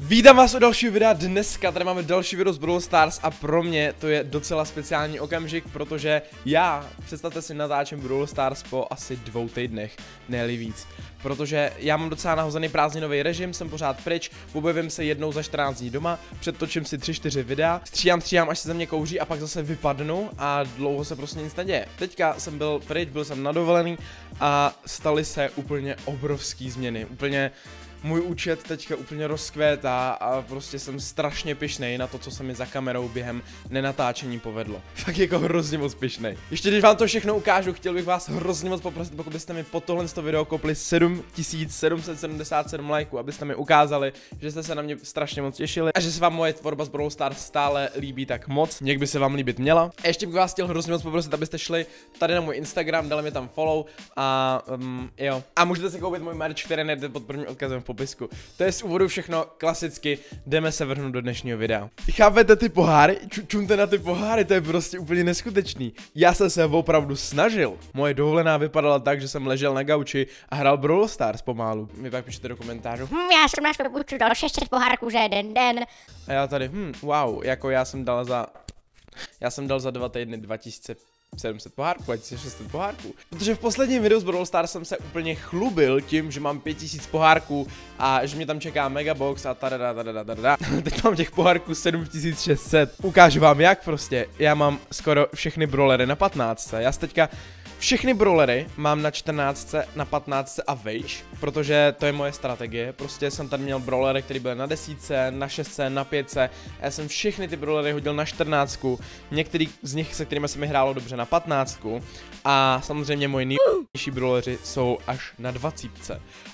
Vítám vás u dalšího videa dneska, tady máme další video z Brawl Stars a pro mě to je docela speciální okamžik, protože já, představte si, natáčím Brawl Stars po asi dvou týdnech, ne víc. Protože já mám docela nahozený prázdninový režim, jsem pořád pryč, objevím se jednou za 14 dní doma, předtočím si 3-4 videa, stříhám, stříhám, až se ze mě kouří a pak zase vypadnu a dlouho se prostě nic neděje. Teďka jsem byl pryč, byl jsem nadovolený a staly se úplně obrovský změny, úplně můj účet teďka úplně rozkvétá a prostě jsem strašně pišnej na to, co se mi za kamerou během nenatáčení povedlo. Fakt jako hrozně moc pišnej. Ještě když vám to všechno ukážu, chtěl bych vás hrozně moc poprosit, pokud byste mi po tohle video kopli 7777 lajků, abyste mi ukázali, že jste se na mě strašně moc těšili a že se vám moje tvorba z Brawl Stars stále líbí tak moc, někdy by se vám líbit měla. A ještě bych vás chtěl hrozně moc poprosit, abyste šli tady na můj Instagram, dali mi tam follow a um, jo. A můžete si koupit můj merch, který najdete pod prvním odkazem popisku. To je z úvodu všechno klasicky, jdeme se vrhnout do dnešního videa. Chápete ty poháry? Čumte na ty poháry, to je prostě úplně neskutečný. Já jsem se opravdu snažil. Moje dovolená vypadala tak, že jsem ležel na gauči a hrál Brawl Stars pomalu. Vy pak píšete do komentářů. Hm, já jsem našel buď dal 600 pohárků za jeden den. A já tady, hm, wow, jako já jsem dal za... Já jsem dal za dva týdny 2000 700 pohárků, ať 600 pohárků. Protože v posledním videu z Brawl Stars jsem se úplně chlubil tím, že mám 5000 pohárků a že mě tam čeká Megabox a tada tada tada. Teď mám těch pohárků 7600. Ukážu vám jak prostě. Já mám skoro všechny brawlery na 15. Já se teďka všechny brawlery mám na 14, na 15 a vejš, protože to je moje strategie. Prostě jsem tady měl brawlery, který byly na 10, na 6, na 5. Já jsem všechny ty brawlery hodil na 14. Některý z nich, se kterými se mi hrálo dobře, na 15. A samozřejmě moji nejbližší brawlery jsou až na 20.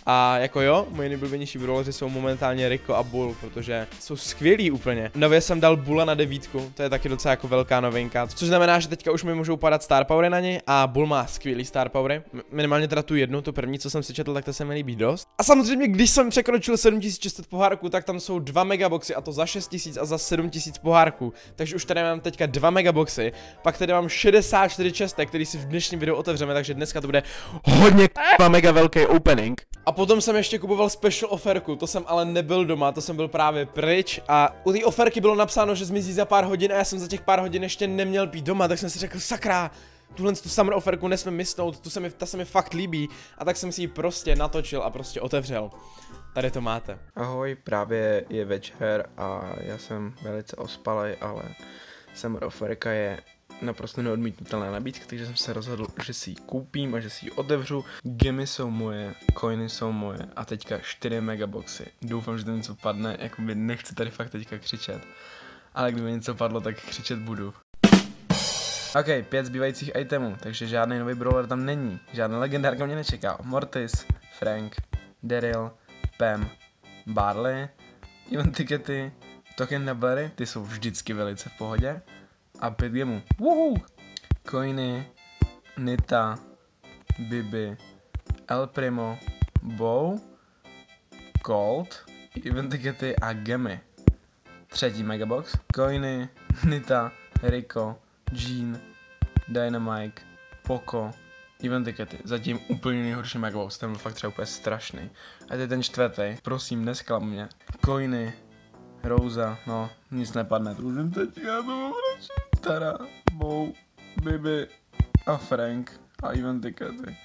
A jako jo, moji nejbližší brawlery jsou momentálně Rico a Bull, protože jsou skvělí úplně. Nově jsem dal Bulla na devítku, to je taky docela jako velká novinka, což znamená, že teďka už mi můžou padat Star Power na něj a Bull má skvělý Star Power. Minimálně teda tu jednu, tu první, co jsem si četl, tak to se mi líbí dost. A samozřejmě, když jsem překročil 7600 pohárků, tak tam jsou dva megaboxy a to za 6000 a za 7000 pohárků. Takže už tady mám teďka dva megaboxy, pak tady mám 64 čestek, který si v dnešním videu otevřeme, takže dneska to bude hodně mega velký opening. A potom jsem ještě kupoval special offerku, to jsem ale nebyl doma, to jsem byl právě pryč a u té oferky bylo napsáno, že zmizí za pár hodin a já jsem za těch pár hodin ještě neměl být doma, tak jsem si řekl sakra, tuhle tu summer offerku nesmím misnout, tu se mi, ta se mi fakt líbí a tak jsem si ji prostě natočil a prostě otevřel. Tady to máte. Ahoj, právě je večer a já jsem velice ospalej, ale summer offerka je naprosto neodmítnutelná nabídka, takže jsem se rozhodl, že si ji koupím a že si ji otevřu. Gemy jsou moje, coiny jsou moje a teďka 4 megaboxy. Doufám, že to něco padne, jakoby nechci tady fakt teďka křičet. Ale kdyby něco padlo, tak křičet budu. OK, pět zbývajících itemů, takže žádný nový brawler tam není. Žádná legendárka mě nečeká. Mortis, Frank, Daryl, Pam, Barley, event tikety, token nablery, ty jsou vždycky velice v pohodě. A pět gemů. Woohoo! Coiny, Nita, Bibi, El Primo, Bow, Colt, event tikety a gemy. Třetí megabox. Coiny, Nita, Rico, Jean, Dynamite, Poco, event tikety. Zatím úplně nejhorší Megavox, ten byl fakt třeba úplně strašný. A teď ten čtvrtý, prosím, nesklam mě. Coiny, Rosa, no, nic nepadne, jsem teď, já to mám radši. Tara, Bow, Bibi a Frank a event tikety.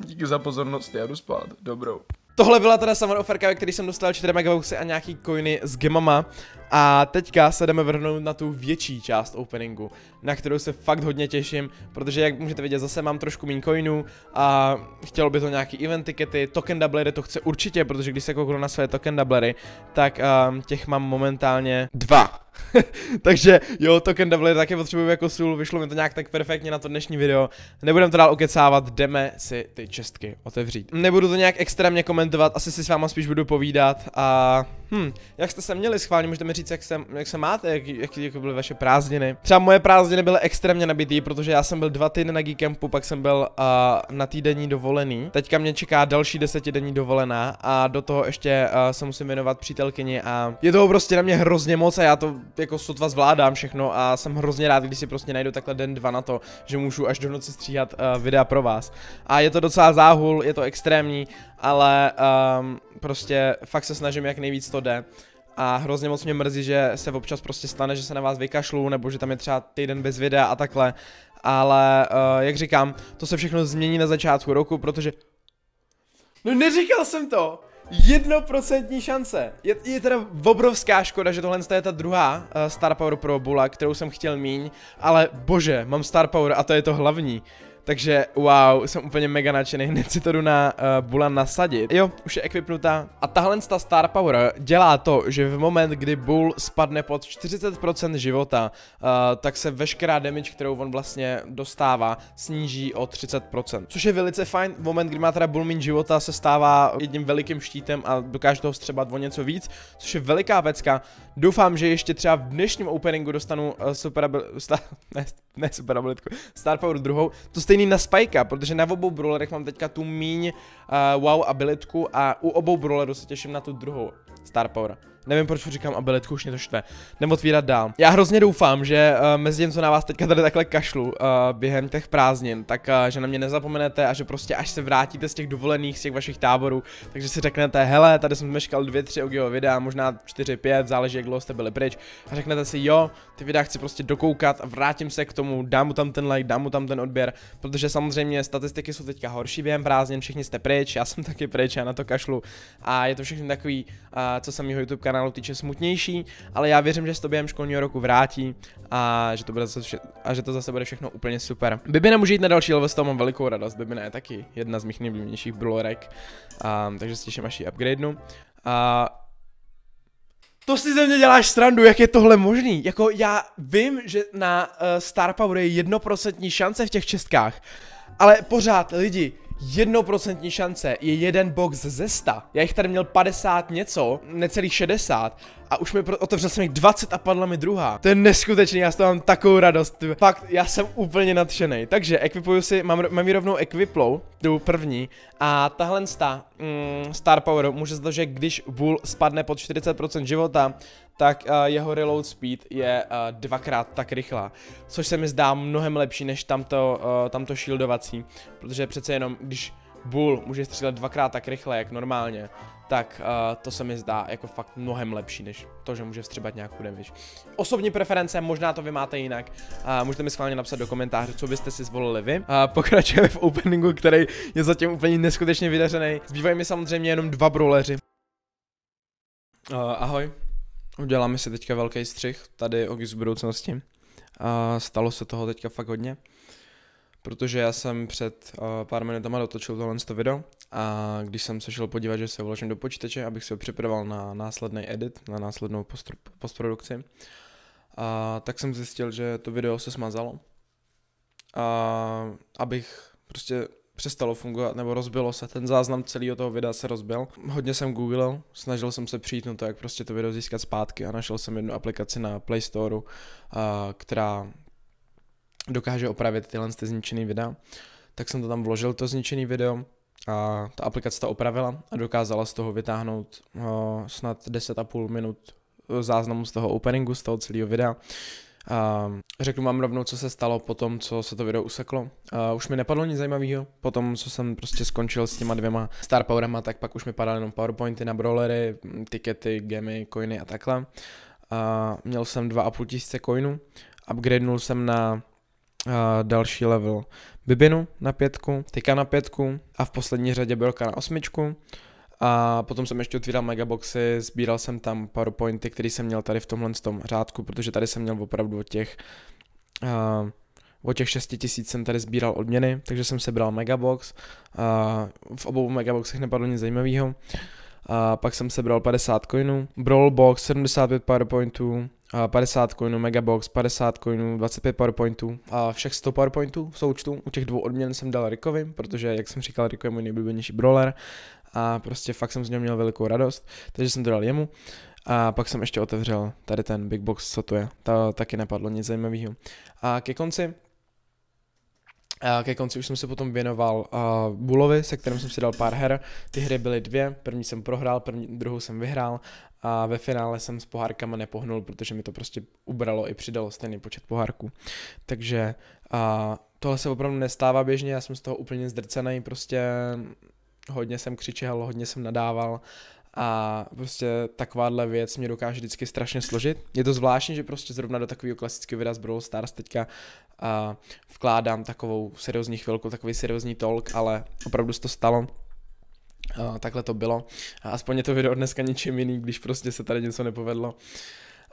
Díky za pozornost, já jdu spát, dobrou. Tohle byla teda summer offerka, ve který jsem dostal 4 megaboxy a nějaký coiny s gemama. A teďka se jdeme vrhnout na tu větší část openingu, na kterou se fakt hodně těším, protože jak můžete vidět, zase mám trošku méně coinů a chtělo by to nějaký event tikety, token doublery to chce určitě, protože když se kouknu na své token doublery, tak um, těch mám momentálně dva. Takže jo, token doubler taky potřebuju jako sůl, vyšlo mi to nějak tak perfektně na to dnešní video. Nebudem to dál okecávat, jdeme si ty čestky otevřít. Nebudu to nějak extrémně komentovat, asi si s váma spíš budu povídat a hm, jak jste se měli schválně, můžete mi říct, jak se, jak se máte, jak, jak, jak byly vaše prázdniny. Třeba moje prázdniny byly extrémně nabitý, protože já jsem byl dva týdny na Geekampu, pak jsem byl uh, na týdenní dovolený. Teďka mě čeká další desetidenní dovolená a do toho ještě uh, se musím věnovat přítelkyni a je toho prostě na mě hrozně moc a já to jako sotva zvládám všechno a jsem hrozně rád, když si prostě najdu takhle den dva na to, že můžu až do noci stříhat uh, videa pro vás. A je to docela záhul, je to extrémní, ale um, prostě fakt se snažím jak nejvíc to jde. A hrozně moc mě mrzí, že se občas prostě stane, že se na vás vykašlu, nebo že tam je třeba týden bez videa a takhle. Ale, uh, jak říkám, to se všechno změní na začátku roku, protože... No neříkal jsem to! Jednoprocentní šance. Je, je teda obrovská škoda, že tohle je ta druhá uh, Star Power Pro Bula, kterou jsem chtěl míň, ale bože, mám Star Power a to je to hlavní. Takže wow, jsem úplně mega nadšený, hned si to jdu na uh, Bulan nasadit. Jo, už je equipnutá. A tahle ta Star Power dělá to, že v moment, kdy Bull spadne pod 40% života, uh, tak se veškerá damage, kterou on vlastně dostává, sníží o 30%. Což je velice fajn, v moment, kdy má teda Bull min života, se stává jedním velikým štítem a dokáže toho střebat o něco víc, což je veliká vecka. Doufám, že ještě třeba v dnešním openingu dostanu uh, super abil, sta, ne, ne super abilitku, Star Power druhou. To stejný na Spikea, protože na obou brawlerech mám teďka tu míň uh, wow abilitku a u obou brawlerů se těším na tu druhou Star Power. Nevím, proč říkám abilitku, už mě to štve. Jdem otvírat dál. Já hrozně doufám, že uh, mezi tím, co na vás teďka tady takhle kašlu uh, během těch prázdnin, tak uh, že na mě nezapomenete a že prostě až se vrátíte z těch dovolených, z těch vašich táborů, takže si řeknete, hele, tady jsem zmeškal dvě, tři OGO videa, možná čtyři, pět, záleží, jak dlouho jste byli pryč. A řeknete si, jo, ty videa chci prostě dokoukat a vrátím se k tomu, dám mu tam ten like, dám mu tam ten odběr, protože samozřejmě statistiky jsou teďka horší během prázdnin, všichni jste pryč, já jsem taky pryč, já na to kašlu a je to všechno takový, uh, co se mýho YouTube kanálu týče smutnější, ale já věřím, že se to během školního roku vrátí a že to, bude zase vše, a že to zase bude všechno úplně super. Bibina může jít na další level, z toho mám velikou radost, Bibina je taky jedna z mých nejblíbenějších brawlerek, um, takže se těším, až ji upgradenu. A to si ze mě děláš srandu, jak je tohle možný? Jako já vím, že na uh, Star Power je jednoprocentní šance v těch čestkách, ale pořád lidi, jednoprocentní šance je jeden box ze 100. Já jich tady měl 50 něco, necelých 60 a už mi otevřel jsem jich 20 a padla mi druhá. To je neskutečný, já z toho mám takovou radost. Fakt, já jsem úplně nadšený. Takže ekvipuju si, mám, mám ji rovnou ekviplou, tu první a tahle sta, mm, Star Power může za to, že když Bull spadne pod 40% života, tak uh, jeho reload speed je uh, dvakrát tak rychlá, což se mi zdá mnohem lepší než tamto, uh, tamto shieldovací, protože přece jenom když Bull může střílet dvakrát tak rychle, jak normálně, tak uh, to se mi zdá jako fakt mnohem lepší, než to, že může vstřebat nějakou damage. Osobní preference, možná to vy máte jinak, uh, můžete mi schválně napsat do komentáře, co byste si zvolili vy. Uh, pokračujeme v openingu, který je zatím úplně neskutečně vydařený. Zbývají mi samozřejmě jenom dva brawleři. Uh, ahoj, uděláme si teďka velký střih, tady o z budoucnosti. Uh, stalo se toho teďka fakt hodně protože já jsem před uh, pár minutama dotočil tohle video a když jsem se šel podívat, že se vložím do počítače, abych se ho připravoval na následný edit, na následnou post- postprodukci, uh, tak jsem zjistil, že to video se smazalo. A abych prostě přestalo fungovat, nebo rozbilo se, ten záznam celého toho videa se rozbil. Hodně jsem googlil, snažil jsem se přijít na to, jak prostě to video získat zpátky a našel jsem jednu aplikaci na Play Store, která dokáže opravit tyhle ty zničený videa, tak jsem to tam vložil, to zničený video, a ta aplikace to opravila a dokázala z toho vytáhnout uh, snad 10,5 minut záznamu z toho openingu, z toho celého videa. Uh, řeknu vám rovnou, co se stalo po tom, co se to video useklo. Uh, už mi nepadlo nic zajímavého, po tom, co jsem prostě skončil s těma dvěma Star Powerama, tak pak už mi padaly jenom powerpointy na brawlery, tikety, gemy, coiny a takhle. Uh, měl jsem 2,5 tisíce coinů, upgradenul jsem na uh, další level Bibinu na pětku, Tyka na pětku a v poslední řadě Broka na osmičku. A potom jsem ještě otvíral megaboxy, sbíral jsem tam powerpointy, který jsem měl tady v tomhle tom řádku, protože tady jsem měl opravdu od těch uh, o těch 6 tisíc jsem tady sbíral odměny, takže jsem sebral megabox. Uh, v obou megaboxech nepadlo nic zajímavého. A pak jsem sebral 50 coinů, Brawl Box 75 powerpointů, 50 coinů, Megabox 50 coinů, 25 powerpointů a všech 100 powerpointů v součtu. U těch dvou odměn jsem dal Rickovi, protože jak jsem říkal, Rico je můj nejoblíbenější brawler a prostě fakt jsem z něho měl velikou radost, takže jsem to dal jemu. A pak jsem ještě otevřel tady ten Big Box, co to je. To taky nepadlo nic zajímavého. A ke konci a ke konci už jsem se potom věnoval uh, Bulovi, se kterým jsem si dal pár her. Ty hry byly dvě, první jsem prohrál, první, druhou jsem vyhrál a ve finále jsem s pohárkama nepohnul, protože mi to prostě ubralo i přidalo stejný počet pohárků. Takže uh, tohle se opravdu nestává běžně, já jsem z toho úplně zdrcený, prostě hodně jsem křičel, hodně jsem nadával A prostě takováhle věc mě dokáže vždycky strašně složit. Je to zvláštní, že prostě zrovna do takového klasického videa z Brawl Stars teďka uh, vkládám takovou seriózní chvilku, takový seriózní talk, ale opravdu se to stalo. Takhle to bylo. A aspoň je to video dneska ničím jiný, když prostě se tady něco nepovedlo.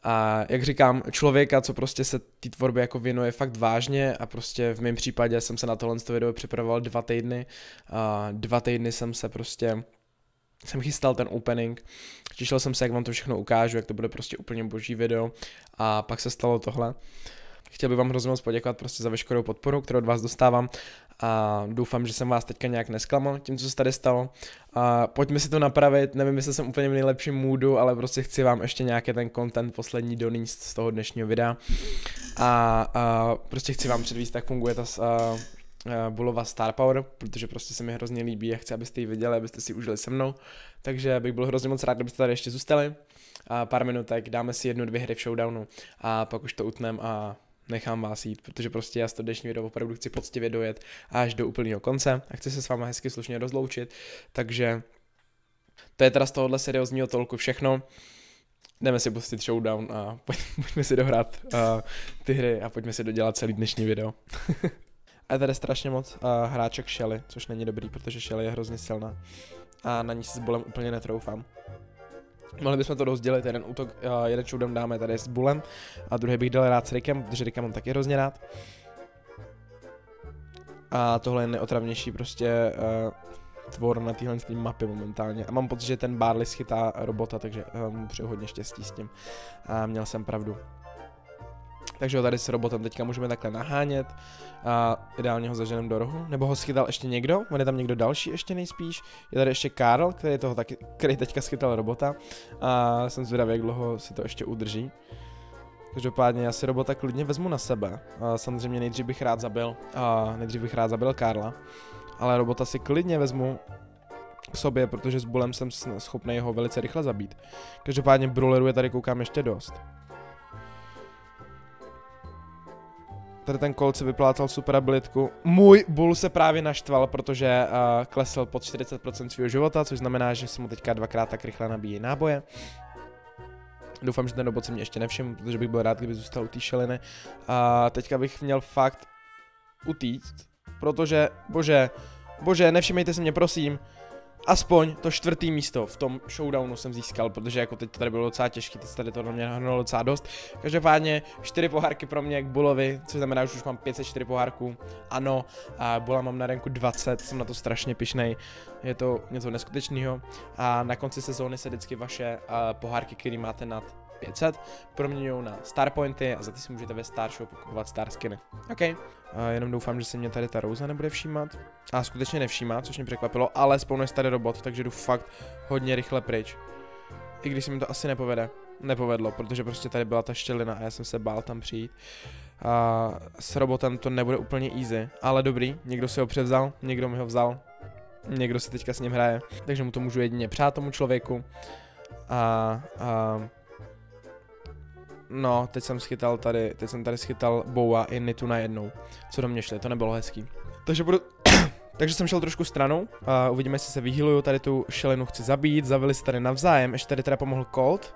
A jak říkám, člověka, co prostě se té tvorbě jako věnuje fakt vážně a prostě v mém případě jsem se na tohle video připravoval dva týdny. A dva týdny jsem se prostě jsem chystal ten opening, těšil jsem se, jak vám to všechno ukážu, jak to bude prostě úplně boží video a pak se stalo tohle. Chtěl bych vám hrozně moc poděkovat prostě za veškerou podporu, kterou od vás dostávám a doufám, že jsem vás teďka nějak nesklamal tím, co se tady stalo. A pojďme si to napravit, nevím, jestli jsem úplně v nejlepším můdu, ale prostě chci vám ještě nějaký ten content poslední doníst z toho dnešního videa. A, a prostě chci vám předvíst, jak funguje ta uh, Bulova Star Power, protože prostě se mi hrozně líbí a chci, abyste ji viděli, abyste si užili se mnou. Takže bych byl hrozně moc rád, kdybyste tady ještě zůstali. A pár minutek, dáme si jednu, dvě hry v showdownu a pak už to utnem a nechám vás jít, protože prostě já to dnešní video opravdu chci poctivě dojet až do úplného konce a chci se s váma hezky slušně rozloučit, takže to je teda z tohohle seriózního tolku všechno. Jdeme si pustit showdown a pojďme si dohrát uh, ty hry a pojďme si dodělat celý dnešní video. a je tady strašně moc uh, hráček Shelly, což není dobrý, protože Shelly je hrozně silná a na ní si s bolem úplně netroufám. Mohli bychom to rozdělit, jeden útok, jeden showdown dáme tady s Bulem a druhý bych dal rád s Rickem, protože Ricka mám taky hrozně rád. A tohle je neotravnější prostě uh, tvor na téhle mapě momentálně. A mám pocit, že ten Barley schytá robota, takže uh, mu přeju hodně štěstí s tím. A měl jsem pravdu. Takže ho tady s robotem teďka můžeme takhle nahánět a ideálně ho zaženem do rohu. Nebo ho schytal ještě někdo, on je tam někdo další ještě nejspíš. Je tady ještě Karl, který, toho taky, který teďka schytal robota a jsem zvědavý, jak dlouho si to ještě udrží. Každopádně já si robota klidně vezmu na sebe. A samozřejmě nejdřív bych rád zabil, a nejdřív bych rád zabil Karla. Ale robota si klidně vezmu k sobě, protože s bulem jsem schopný ho velice rychle zabít. Každopádně brawlerů je tady koukám ještě dost. Tady ten Colt si vyplácal super abilitku. Můj bull se právě naštval, protože uh, klesl pod 40% svého života, což znamená, že se mu teďka dvakrát tak rychle nabíjí náboje. Doufám, že ten robot se mě ještě nevšiml, protože bych byl rád, kdyby zůstal u té šeliny. A teďka bych měl fakt utíct, protože, bože, bože, nevšimejte se mě, prosím aspoň to čtvrtý místo v tom showdownu jsem získal, protože jako teď to tady bylo docela těžké, teď tady to na mě hrnulo docela dost. Každopádně čtyři pohárky pro mě k Bulovi, což znamená, že už mám 504 pohárků. Ano, a Bula mám na renku 20, jsem na to strašně pišnej. Je to něco neskutečného. A na konci sezóny se vždycky vaše uh, pohárky, které máte nad 500, proměňují na star pointy a za ty si můžete ve Star Shopu kupovat star skiny. OK, a jenom doufám, že se mě tady ta Rouza nebude všímat. A skutečně nevšímá, což mě překvapilo, ale spawnuje tady robot, takže jdu fakt hodně rychle pryč. I když se mi to asi nepovede. Nepovedlo, protože prostě tady byla ta štělina a já jsem se bál tam přijít. A s robotem to nebude úplně easy, ale dobrý, někdo si ho převzal, někdo mi ho vzal, někdo si teďka s ním hraje, takže mu to můžu jedině přát tomu člověku. A, a No, teď jsem schytal tady, teď jsem tady schytal Boua i Nitu najednou, co do mě šli, to nebylo hezký. Takže budu, takže jsem šel trošku stranou a uvidíme, jestli se vyhýluju, tady tu šelinu chci zabít, zavili se tady navzájem, ještě tady teda pomohl Colt,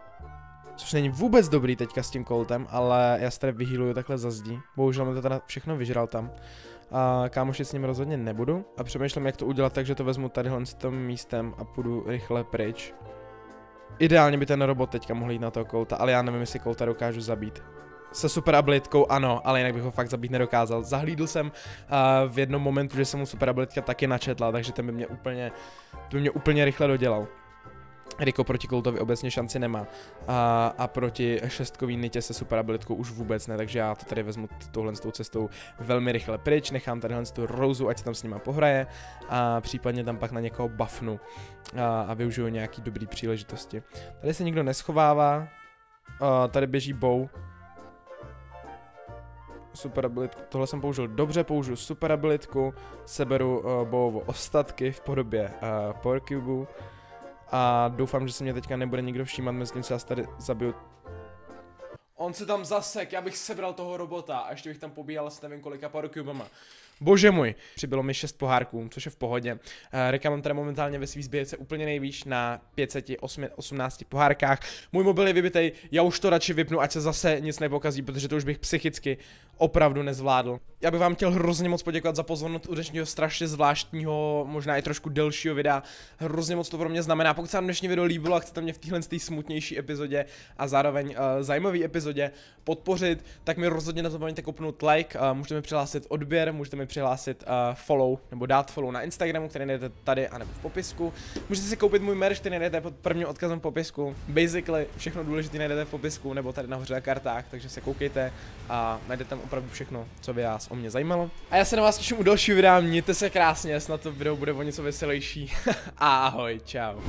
což není vůbec dobrý teďka s tím Coltem, ale já se tady vyhýluju takhle za zdí, bohužel mi to teda všechno vyžral tam. A kámoši s ním rozhodně nebudu a přemýšlím, jak to udělat tak, že to vezmu tadyhle s tím místem a půjdu rychle pryč. Ideálně by ten robot teďka mohl jít na toho kouta, ale já nevím, jestli kouta dokážu zabít. Se super abilitkou ano, ale jinak bych ho fakt zabít nedokázal. Zahlídl jsem uh, v jednom momentu, že jsem mu super abilitka taky načetla, takže ten by mě úplně, to by mě úplně rychle dodělal. Riko proti Coltovi obecně šanci nemá. A, a proti šestkový nitě se super abilitkou už vůbec ne, takže já to tady vezmu touhle s tou cestou velmi rychle pryč, nechám tady tu Roseu, ať se tam s nima pohraje a případně tam pak na někoho buffnu a, a využiju nějaký dobrý příležitosti. Tady se nikdo neschovává, a, tady běží bow, super abilitku. Tohle jsem použil dobře, použiju super abilitku, seberu uh, bowovo ostatky v podobě uh, Power Cube a doufám, že se mě teďka nebude nikdo všímat, mezi tím se já tady zabiju. On se tam zasek, já bych sebral toho robota a ještě bych tam pobíjal s nevím kolika parokubama. Bože můj, přibylo mi 6 pohárků, což je v pohodě. Uh, Reka mám tady momentálně ve svý sbírce úplně nejvýš na 518 pohárkách. Můj mobil je vybitej, já už to radši vypnu, ať se zase nic nepokazí, protože to už bych psychicky opravdu nezvládl. Já bych vám chtěl hrozně moc poděkovat za pozornost u dnešního strašně zvláštního, možná i trošku delšího videa. Hrozně moc to pro mě znamená. Pokud se vám dnešní video líbilo a chcete mě v téhle smutnější epizodě a zároveň uh, zajímavé epizodě podpořit, tak mi rozhodně nezapomeňte kopnout like, uh, můžete mi přihlásit odběr, můžete mi přihlásit uh, follow nebo dát follow na Instagramu, který najdete tady a nebo v popisku. Můžete si koupit můj merch, který najdete pod prvním odkazem v popisku. Basically všechno důležité najdete v popisku nebo tady nahoře na kartách, takže se koukejte a najdete tam opravdu všechno, co by vás o mě zajímalo. A já se na vás těším u dalšího videa, mějte se krásně, snad to video bude o něco veselější. Ahoj, čau.